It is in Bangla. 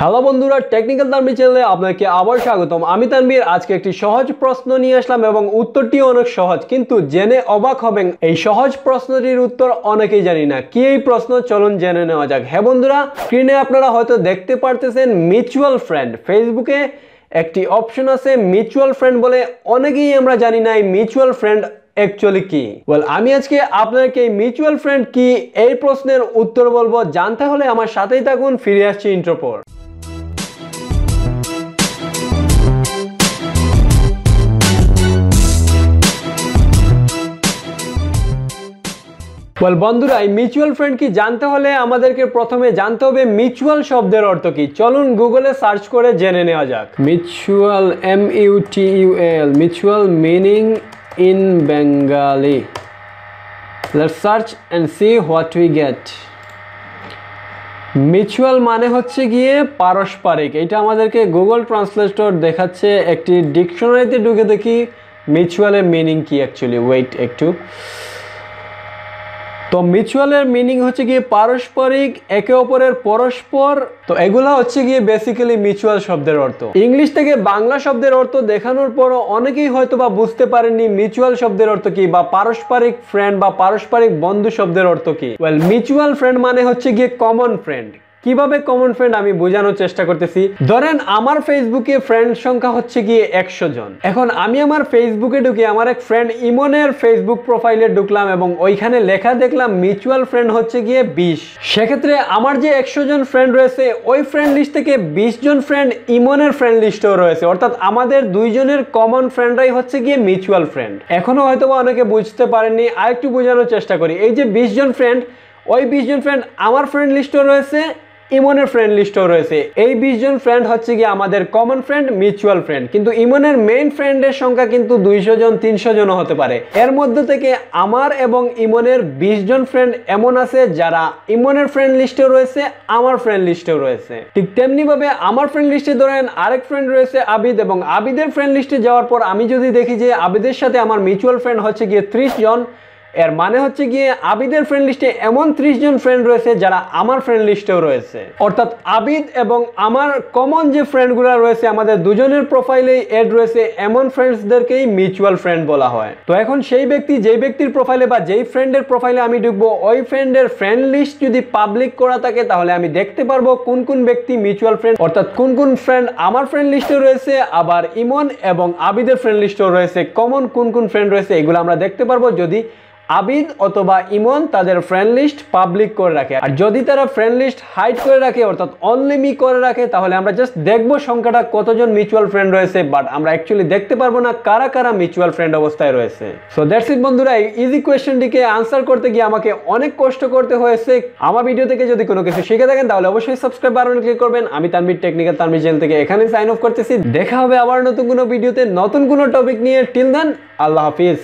হ্যালো বন্ধুরা টেকনিক্যাল তানবির চ্যানেলে আপনাকে আবার স্বাগতম। আমি তানবির আজকে একটি সহজ প্রশ্ন নিয়ে আসলাম এবং উত্তরটি অনেক সহজ, কিন্তু জেনে অবাক হবেন, এই সহজ প্রশ্নটির উত্তর অনেকেই জানি না। কি এই প্রশ্ন? চলুন জেনে নেওয়া যাক। হ্যাঁ বন্ধুরা স্ক্রিনে আপনারা হয়তো দেখতে পারতেছেন মিউচুয়াল ফ্রেন্ড ফেসবুকে একটি অপশন আছে মিউচুয়াল ফ্রেন্ড বলে। অনেকেই আমরা জানি না এই মিউচুয়াল ফ্রেন্ড অ্যাকচুয়ালি কি। ওয়েল আমি আজকে আপনাদেরকে এই মিউচুয়াল ফ্রেন্ড কি, এই প্রশ্নের উত্তর বলব। জানতে হলে আমার সাথেই থাকুন, ফিরে আসছি ইন্ট্রোপর ওয়েল বন্ধুরা, এই মিউচুয়াল ফ্রেন্ড কি জানতে হলে আমাদেরকে প্রথমে জানতে হবে মিউচুয়াল শব্দের অর্থ কি। চলুন গুগলে সার্চ করে জেনে নেওয়া যাক। Mutual M U T U L mutual meaning in Bengali let's search and see what we get mutual মানে হচ্ছে গিয়ে পারস্পরিক। এটা আমাদেরকে গুগল ট্রান্সলেটর দেখাচ্ছে একটি ডিকশনারিতে ঢুকে দেখি। মিউচুয়ালের মিনিং কি অ্যাকচুয়ালি ওয়েট একটু। তো মিউচুয়ালের মিনিং হচ্ছে গিয়ে পারস্পরিক, একে অপরের পরস্পর। তো এগুলা হচ্ছে গিয়ে বেসিক্যালি মিউচুয়াল শব্দের অর্থ। ইংলিশ থেকে বাংলা শব্দের অর্থ দেখানোর পর অনেকেই হয়তো বা বুঝতে পারেননি মিউচুয়াল শব্দের অর্থ কি বা পারস্পরিক ফ্রেন্ড বা পারস্পরিক বন্ধু শব্দের অর্থ কি। ওয়েল মিউচুয়াল ফ্রেন্ড মানে হচ্ছে গিয়ে কমন ফ্রেন্ড কীভাবে কমন ফ্রেন্ড আমি বোঝানোর চেষ্টা করতেছি? ধরেন আমার ফেসবুকে ফ্রেন্ড সংখ্যা হচ্ছে গিয়ে একশো জন। এখন আমি আমার ফেসবুকে ঢুকে আমার এক ফ্রেন্ড ইমনের ফেসবুক প্রোফাইলে ঢুকলাম এবং ওইখানে লেখা দেখলাম মিউচুয়াল ফ্রেন্ড হচ্ছে গিয়ে বিশ। সেক্ষেত্রে আমার যে একশো জন ফ্রেন্ড রয়েছে, ওই ফ্রেন্ড লিস্ট থেকে বিশ জন ফ্রেন্ড ইমনের ফ্রেন্ড লিস্টেও রয়েছে। অর্থাৎ আমাদের দুইজনের কমন ফ্রেন্ডরাই হচ্ছে গিয়ে মিউচুয়াল ফ্রেন্ড এখনও হয়তো অনেকে বুঝতে পারেননি, আরেকটু বোঝানোর চেষ্টা করি। এই যে বিশ জন ফ্রেন্ড ওই বিশ জন ফ্রেন্ড আমার ফ্রেন্ড লিস্টেও রয়েছে ইমনের ফ্রেন্ড লিস্টও রয়েছে। এই বিশ জন ফ্রেন্ড হচ্ছে কি আমাদের কমন ফ্রেন্ড মিউচুয়াল ফ্রেন্ড কিন্তু ইমনের মেইন ফ্রেন্ডের সংখ্যা কিন্তু দুইশো জন, তিনশো জনও হতে পারে। এর মধ্যে থেকে আমার এবং ইমনের বিশ জন ফ্রেন্ড এমন আছে যারা ইমনের ফ্রেন্ড লিস্টেও রয়েছে, আমার ফ্রেন্ড লিস্টেও রয়েছে। ঠিক তেমনি ভাবে আমার ফ্রেন্ড লিস্টে ধরেন আরেক ফ্রেন্ড রয়েছে আবিদ এবং আবিদের ফ্রেন্ড লিস্টে যাওয়ার পর আমি যদি দেখি যে আবিদের সাথে আমার মিউচুয়াল ফ্রেন্ড হচ্ছে গিয়ে ত্রিশ জন এর মানে হচ্ছে গিয়ে আবিদের ফ্রেন্ড লিস্টে এমন ত্রিশ জন ফ্রেন্ড রয়েছে যারা আমার ফ্রেন্ড লিস্টেও রয়েছে। অর্থাৎ আবিদ এবং আমার কমন যে ফ্রেন্ডগুলো রয়েছে, আমাদের দুজনের প্রোফাইলেই এড রয়েছে, এমন ফ্রেন্ডসদেরকেই মিউচুয়াল ফ্রেন্ড বলা হয়। তো এখন সেই ব্যক্তি, যেই ব্যক্তির প্রোফাইলে বা যেই ফ্রেন্ডের প্রোফাইলে আমি ঢুকবো, ওই ফ্রেন্ডের ফ্রেন্ড লিস্ট যদি পাবলিক করা থাকে, তাহলে আমি দেখতে পারব কোন কোন ব্যক্তি মিউচুয়াল ফ্রেন্ড অর্থাৎ কোন কোন ফ্রেন্ড আমার ফ্রেন্ড লিস্টে রয়েছে, আবার ইমন এবং আবিদের ফ্রেন্ড লিস্টেও রয়েছে কমন কোন কোন ফ্রেন্ড রয়েছে, এগুলো আমরা দেখতে পারব। যদি আবিদ অথবা ইমন তাদের ফ্রেন্ড লিস্ট পাবলিক করে রাখে। আর যদি তারা ফ্রেন্ড লিস্ট হাইড করে রাখে, অর্থাৎ অনলি মি করে রাখে, তাহলে আমরা জাস্ট দেখব সংখ্যাটা কতজন মিউচুয়াল ফ্রেন্ড রয়েছে বাট আমরা অ্যাকচুয়ালি দেখতে পারব না কারা কারা মিউচুয়াল ফ্রেন্ড অবস্থায় রয়েছে। সো দ্যাটস ইট বন্ধুরা। এই ইজি কোয়েশ্চেনটিকে আনসার করতে গিয়ে আমাকে অনেক কষ্ট করতে হয়েছে। আমার ভিডিও থেকে যদি কোনো কিছু শিখে থাকেন, তাহলে অবশ্যই সাবস্ক্রাইব বাটনে ক্লিক করবেন। আমি তানবির টেকনিক্যাল তানবির চ্যানেল থেকে এখানে সাইন অফ করতেছি। দেখা হবে আবার নতুন কোনো ভিডিওতে নতুন কোনো টপিক নিয়ে। টিল দেন আল্লাহ হাফিজ।